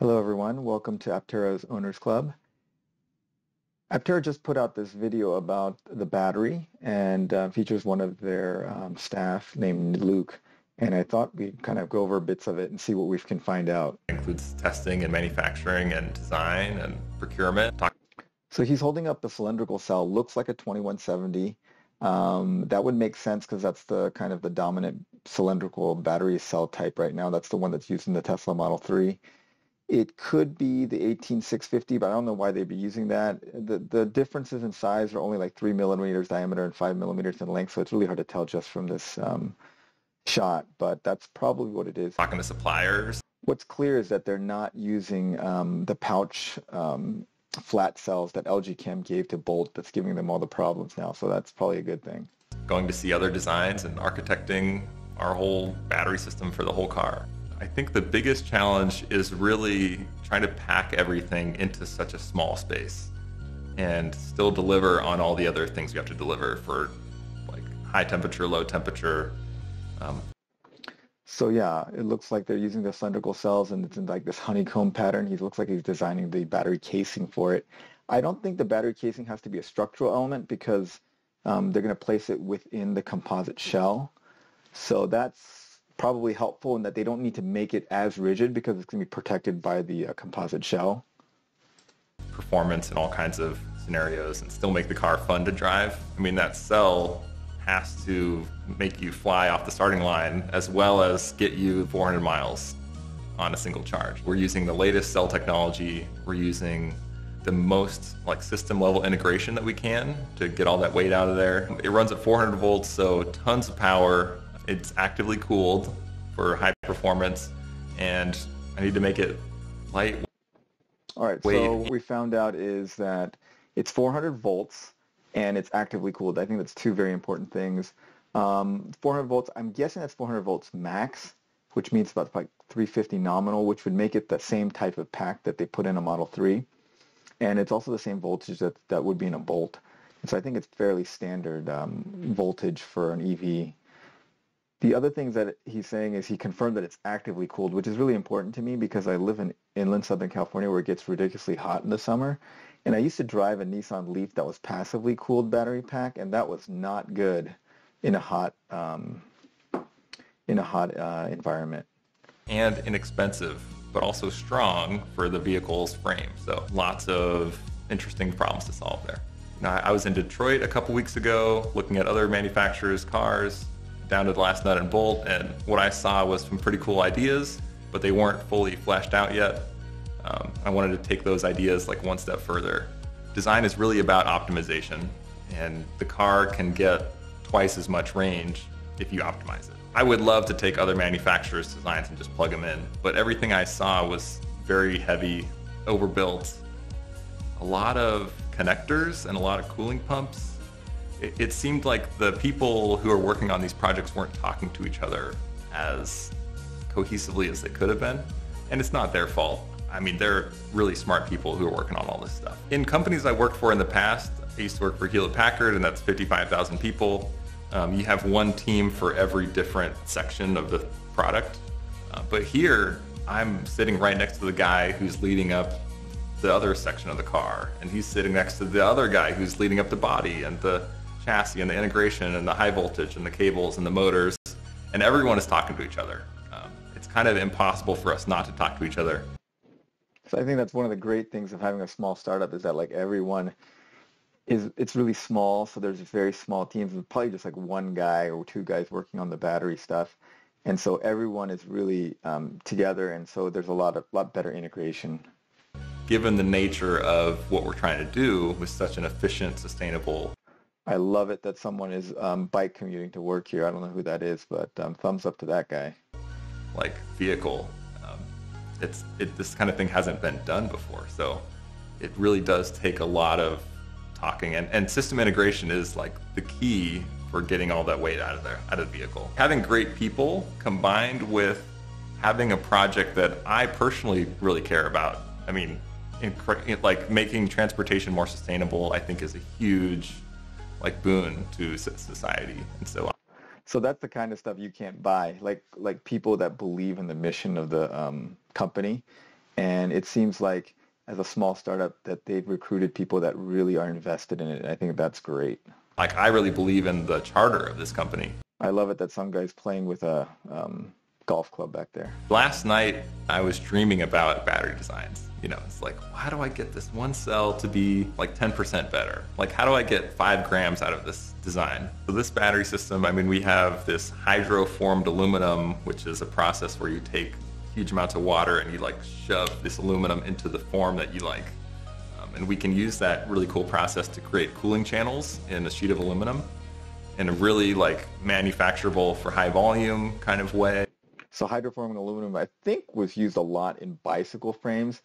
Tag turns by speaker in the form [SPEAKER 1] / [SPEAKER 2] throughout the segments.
[SPEAKER 1] Hello everyone, welcome to Aptera's Owners Club. Aptera just put out this video about the battery and uh, features one of their um, staff named Luke and I thought we'd kind of go over bits of it and see what we can find out.
[SPEAKER 2] It includes testing and manufacturing and design and procurement.
[SPEAKER 1] So he's holding up the cylindrical cell, looks like a 2170. Um, that would make sense because that's the kind of the dominant cylindrical battery cell type right now. That's the one that's used in the Tesla Model 3. It could be the 18650, but I don't know why they'd be using that. The the differences in size are only like three millimeters diameter and five millimeters in length, so it's really hard to tell just from this um, shot. But that's probably what it is.
[SPEAKER 2] Talking to suppliers.
[SPEAKER 1] What's clear is that they're not using um, the pouch um, flat cells that LG Chem gave to Bolt. That's giving them all the problems now. So that's probably a good thing.
[SPEAKER 2] Going to see other designs and architecting our whole battery system for the whole car. I think the biggest challenge is really trying to pack everything into such a small space and still deliver on all the other things you have to deliver for like high temperature, low temperature. Um,
[SPEAKER 1] so yeah, it looks like they're using the cylindrical cells and it's in like this honeycomb pattern. He looks like he's designing the battery casing for it. I don't think the battery casing has to be a structural element because um, they're going to place it within the composite shell. So that's probably helpful in that they don't need to make it as rigid because it's going to be protected by the uh, composite shell.
[SPEAKER 2] Performance in all kinds of scenarios and still make the car fun to drive. I mean, that cell has to make you fly off the starting line as well as get you 400 miles on a single charge. We're using the latest cell technology. We're using the most like system level integration that we can to get all that weight out of there. It runs at 400 volts, so tons of power, it's actively cooled for high performance, and I need to make it light.
[SPEAKER 1] All right, weight. so what we found out is that it's 400 volts and it's actively cooled. I think that's two very important things. Um, 400 volts, I'm guessing that's 400 volts max, which means about like 350 nominal, which would make it the same type of pack that they put in a Model 3. And it's also the same voltage that, that would be in a Bolt. And so I think it's fairly standard um, voltage for an EV the other things that he's saying is he confirmed that it's actively cooled, which is really important to me because I live in inland Southern California where it gets ridiculously hot in the summer. And I used to drive a Nissan Leaf that was passively cooled battery pack, and that was not good in a hot um, in a hot uh, environment.
[SPEAKER 2] And inexpensive, but also strong for the vehicle's frame. So lots of interesting problems to solve there. Now, I was in Detroit a couple weeks ago looking at other manufacturers' cars down to the last nut and bolt, and what I saw was some pretty cool ideas, but they weren't fully fleshed out yet. Um, I wanted to take those ideas like one step further. Design is really about optimization, and the car can get twice as much range if you optimize it. I would love to take other manufacturers' designs and just plug them in, but everything I saw was very heavy, overbuilt, a lot of connectors and a lot of cooling pumps it, seemed like the people who are working on these projects weren't talking to each other as cohesively as they could have been. And it's not their fault. I mean, they're really smart people who are working on all this stuff. In companies I worked for in the past, I used to work for Hewlett Packard, and that's 55,000 people. Um, you have one team for every different section of the product. Uh, but here, I'm sitting right next to the guy who's leading up the other section of the car, and he's sitting next to the other guy who's leading up the body and the chassis and the integration and the high voltage and the cables and the motors, and everyone is talking to each other. Um, it's kind of impossible for us not to talk to each other.
[SPEAKER 1] So I think that's one of the great things of having a small startup is that like everyone is it's really small, so there's very small teams, and probably just like one guy or two guys working on the battery stuff, and so everyone is really um, together, and so there's a lot of lot better integration.
[SPEAKER 2] Given the nature of what we're trying to do with such an efficient, sustainable
[SPEAKER 1] I love it that someone is um, bike commuting to work here. I don't know who that is, but um, thumbs up to that guy.
[SPEAKER 2] Like vehicle, um, it's it, this kind of thing hasn't been done before, so it really does take a lot of talking. And, and system integration is like the key for getting all that weight out of there, out of the vehicle. Having great people combined with having a project that I personally really care about. I mean, like making transportation more sustainable, I think is a huge like boon to society and so on.
[SPEAKER 1] So that's the kind of stuff you can't buy, like like people that believe in the mission of the um, company, And it seems like as a small startup that they've recruited people that really are invested in it. And I think that's great.
[SPEAKER 2] Like I really believe in the charter of this company.
[SPEAKER 1] I love it that some guy's playing with a um, golf club back there.
[SPEAKER 2] Last night I was dreaming about battery designs. You know, it's like, how do I get this one cell to be like 10% better? Like, how do I get five grams out of this design? So this battery system, I mean, we have this hydroformed aluminum, which is a process where you take huge amounts of water and you like shove this aluminum into the form that you like. Um, and we can use that really cool process to create cooling channels in a sheet of aluminum in a really like manufacturable for high volume kind of way.
[SPEAKER 1] So hydroforming aluminum, I think, was used a lot in bicycle frames,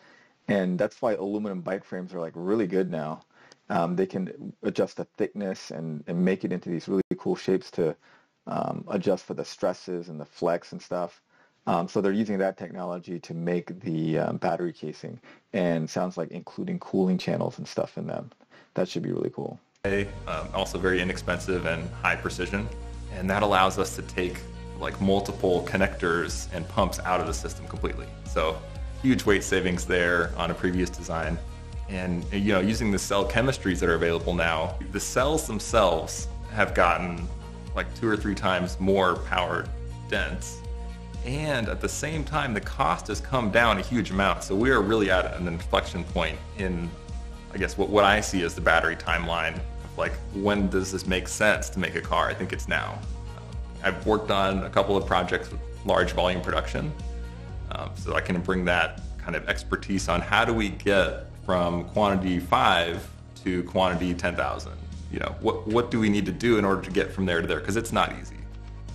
[SPEAKER 1] and that's why aluminum bike frames are like really good now. Um, they can adjust the thickness and, and make it into these really cool shapes to um, adjust for the stresses and the flex and stuff. Um, so they're using that technology to make the um, battery casing and sounds like including cooling channels and stuff in them. That should be really cool.
[SPEAKER 2] Um, also very inexpensive and high precision. And that allows us to take like multiple connectors and pumps out of the system completely. So huge weight savings there on a previous design. And you know, using the cell chemistries that are available now, the cells themselves have gotten like two or three times more power dense and at the same time, the cost has come down a huge amount. So we are really at an inflection point in, I guess, what, what I see as the battery timeline like, when does this make sense to make a car? I think it's now. I've worked on a couple of projects with large volume production. Um, so I can bring that kind of expertise on how do we get from quantity five to quantity 10,000? You know, what, what do we need to do in order to get from there to there? Because it's not easy.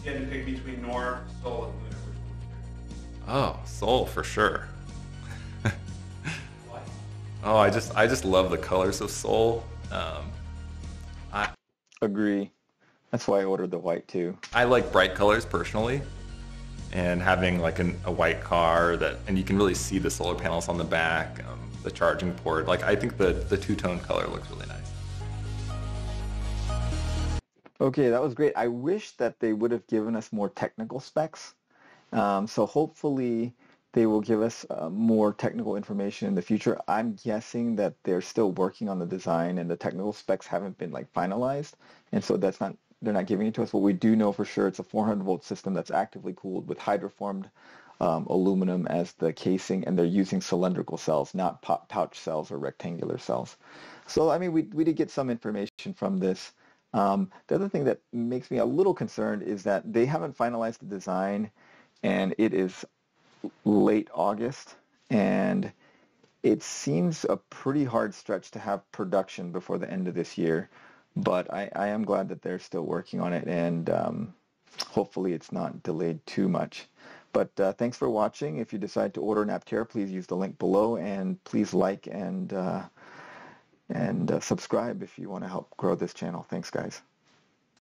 [SPEAKER 3] You had to pick between Noir, SOL, and
[SPEAKER 2] Oh, SOL for sure. oh, I just I just love the colors of SOL. Um,
[SPEAKER 1] I agree. That's why I ordered the white too.
[SPEAKER 2] I like bright colors personally, and having like an, a white car that and you can really see the solar panels on the back, um, the charging port. Like I think the the two tone color looks really nice.
[SPEAKER 1] Okay, that was great. I wish that they would have given us more technical specs um, so hopefully they will give us uh, more technical information in the future. I'm guessing that they're still working on the design and the technical specs haven't been like finalized, and so that's not they're not giving it to us. But we do know for sure it's a 400 volt system that's actively cooled with hydroformed um, aluminum as the casing, and they're using cylindrical cells, not pouch cells or rectangular cells. So I mean, we we did get some information from this. Um, the other thing that makes me a little concerned is that they haven't finalized the design and it is late August, and it seems a pretty hard stretch to have production before the end of this year. But I, I am glad that they're still working on it, and um, hopefully it's not delayed too much. But uh, thanks for watching. If you decide to order an Aptera, please use the link below, and please like and uh, and uh, subscribe if you want to help grow this channel. Thanks, guys.